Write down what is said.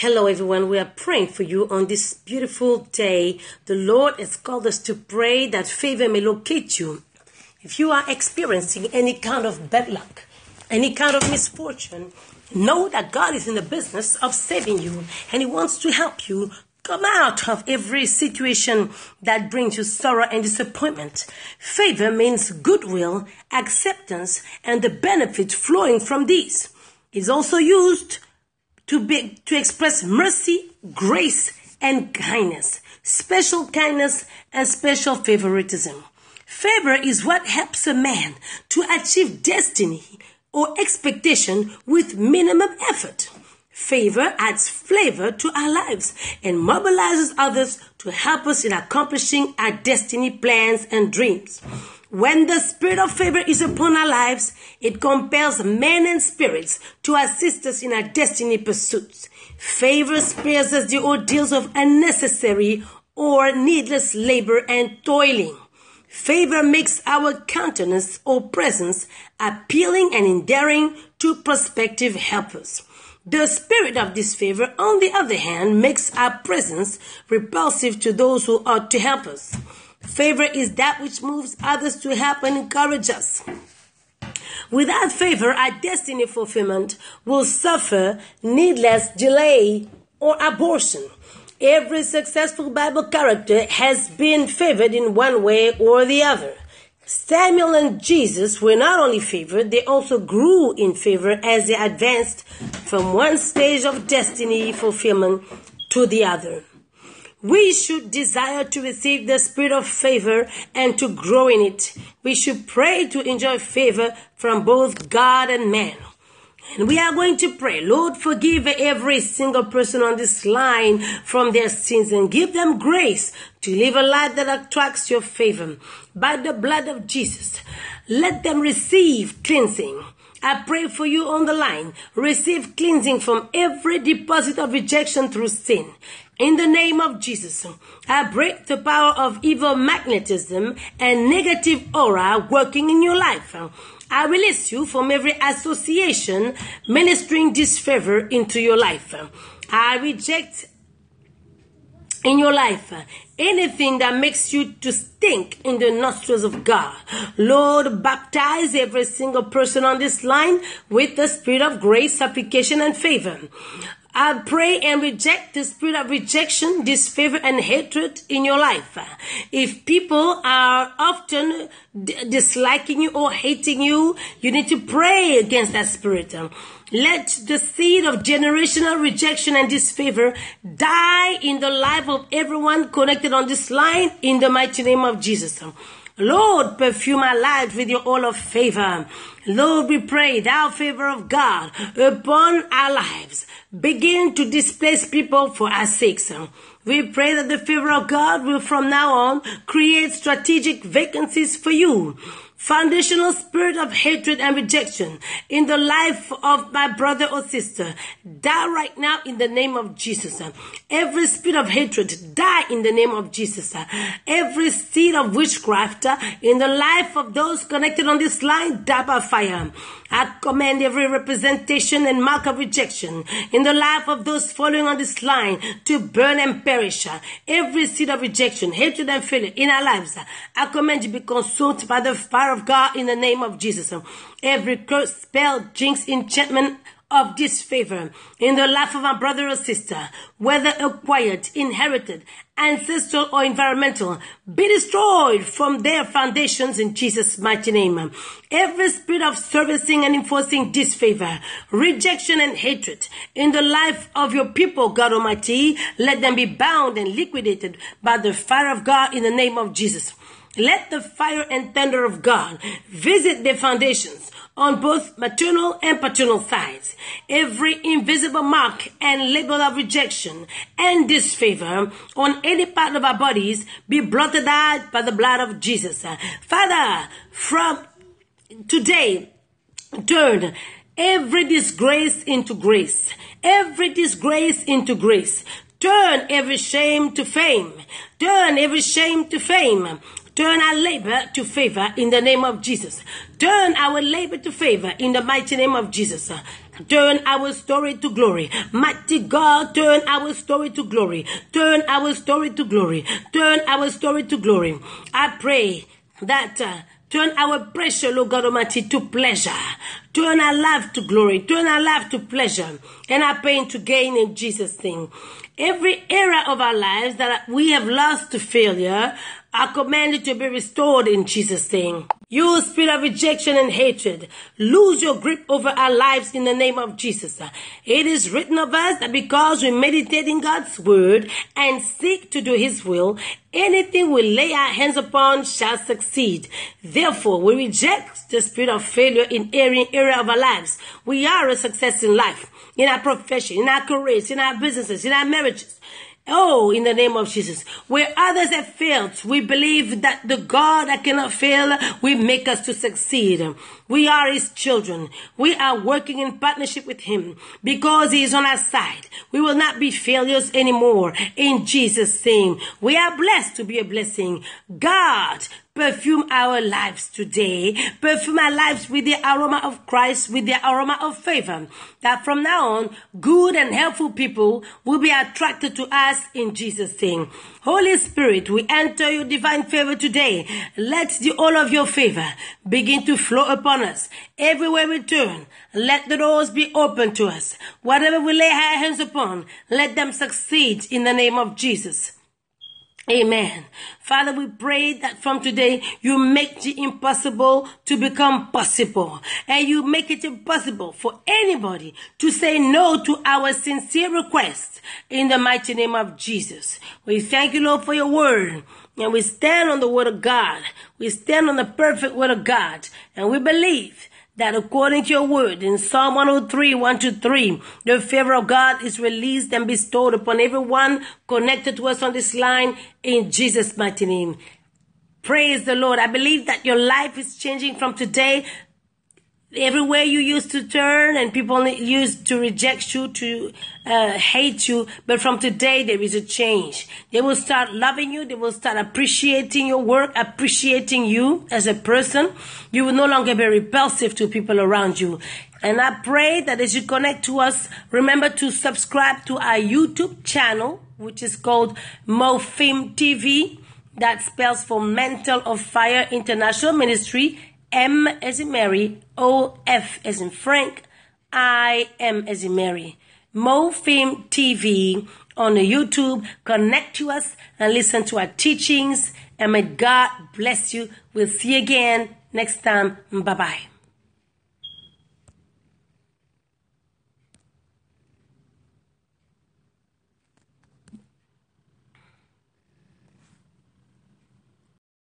Hello, everyone. We are praying for you on this beautiful day. The Lord has called us to pray that favor may locate you. If you are experiencing any kind of bad luck, any kind of misfortune, know that God is in the business of saving you and He wants to help you come out of every situation that brings you sorrow and disappointment. Favor means goodwill, acceptance, and the benefit flowing from these. It's also used to be, to express mercy, grace, and kindness, special kindness, and special favoritism. Favor is what helps a man to achieve destiny or expectation with minimum effort. Favor adds flavor to our lives and mobilizes others to help us in accomplishing our destiny plans and dreams. When the spirit of favor is upon our lives, it compels men and spirits to assist us in our destiny pursuits. Favor spares us the ordeals of unnecessary or needless labor and toiling. Favor makes our countenance or presence appealing and endearing to prospective helpers. The spirit of disfavor, on the other hand, makes our presence repulsive to those who ought to help us. Favor is that which moves others to help and encourage us. Without favor, our destiny fulfillment will suffer needless delay or abortion. Every successful Bible character has been favored in one way or the other. Samuel and Jesus were not only favored, they also grew in favor as they advanced from one stage of destiny fulfillment to the other. We should desire to receive the spirit of favor and to grow in it. We should pray to enjoy favor from both God and man. And we are going to pray, Lord, forgive every single person on this line from their sins and give them grace to live a life that attracts your favor. By the blood of Jesus, let them receive cleansing. I pray for you on the line. Receive cleansing from every deposit of rejection through sin. In the name of Jesus, I break the power of evil magnetism and negative aura working in your life. I release you from every association ministering disfavor into your life. I reject in your life anything that makes you to stink in the nostrils of God. Lord, baptize every single person on this line with the spirit of grace, supplication, and favor. I pray and reject the spirit of rejection, disfavor, and hatred in your life. If people are often disliking you or hating you, you need to pray against that spirit. Let the seed of generational rejection and disfavor die in the life of everyone connected on this line in the mighty name of Jesus. Lord, perfume our lives with your oil of favor. Lord, we pray thou favor of God upon our lives. Begin to displace people for our sakes. We pray that the favor of God will from now on create strategic vacancies for you foundational spirit of hatred and rejection in the life of my brother or sister, die right now in the name of Jesus. Every spirit of hatred, die in the name of Jesus. Every seed of witchcraft in the life of those connected on this line, die by fire. I command every representation and mark of rejection in the life of those following on this line to burn and perish. Every seed of rejection, hatred, and failure in our lives, I command you be consumed by the fire of God in the name of Jesus. Every curse, spell, jinx, enchantment, of disfavor in the life of our brother or sister, whether acquired, inherited, ancestral, or environmental, be destroyed from their foundations in Jesus' mighty name. Every spirit of servicing and enforcing disfavor, rejection, and hatred in the life of your people, God Almighty, let them be bound and liquidated by the fire of God in the name of Jesus. Let the fire and thunder of God visit their foundations on both maternal and paternal sides. Every invisible mark and label of rejection and disfavor on any part of our bodies be blotted out by the blood of Jesus. Father, from today, turn every disgrace into grace, every disgrace into grace. Turn every shame to fame. Turn every shame to fame. Turn our labor to favor in the name of Jesus. Turn our labor to favor in the mighty name of Jesus. Turn our story to glory. Mighty God, turn our story to glory. Turn our story to glory. Turn our story to glory. I pray that uh, turn our pressure, Lord God Almighty, to pleasure. Turn our life to glory. Turn our life to pleasure. And our pain to gain in Jesus' name. Every era of our lives that we have lost to failure are commanded to be restored in Jesus' name. You spirit of rejection and hatred, lose your grip over our lives in the name of Jesus. It is written of us that because we meditate in God's word and seek to do his will, anything we lay our hands upon shall succeed. Therefore, we reject the spirit of failure in every area of our lives. We are a success in life, in our profession, in our careers, in our businesses, in our marriages. Oh, in the name of Jesus. Where others have failed, we believe that the God that cannot fail will make us to succeed. We are His children. We are working in partnership with Him because He is on our side. We will not be failures anymore in Jesus' name. We are blessed to be a blessing. God perfume our lives today. Perfume our lives with the aroma of Christ, with the aroma of favor. That from now on, good and helpful people will be attracted to us in Jesus' name. Holy Spirit, we enter your divine favor today. Let the all of your favor begin to flow upon us. Everywhere we turn, let the doors be open to us. Whatever we lay our hands upon, let them succeed in the name of Jesus. Amen. Father, we pray that from today you make the impossible to become possible and you make it impossible for anybody to say no to our sincere request in the mighty name of Jesus. We thank you, Lord, for your word and we stand on the word of God. We stand on the perfect word of God and we believe that according to your word in Psalm 103, 1 to 3, the favor of God is released and bestowed upon everyone connected to us on this line in Jesus' mighty name. Praise the Lord. I believe that your life is changing from today everywhere you used to turn and people used to reject you, to uh, hate you. But from today, there is a change. They will start loving you. They will start appreciating your work, appreciating you as a person. You will no longer be repulsive to people around you. And I pray that as you connect to us, remember to subscribe to our YouTube channel, which is called MOFIM TV. That spells for Mantle of Fire International Ministry M as in Mary, O F as in Frank, I M as in Mary. MoFim TV on YouTube. Connect to us and listen to our teachings. And may God bless you. We'll see you again next time. Bye bye.